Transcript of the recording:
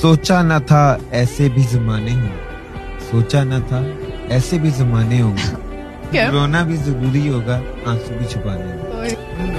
सोचा न था ऐसे भी जमाने होंगे। सोचा न था ऐसे भी जमाने होंगे। रोना भी ज़रूरी होगा आँसू भी छुपाने होंगे।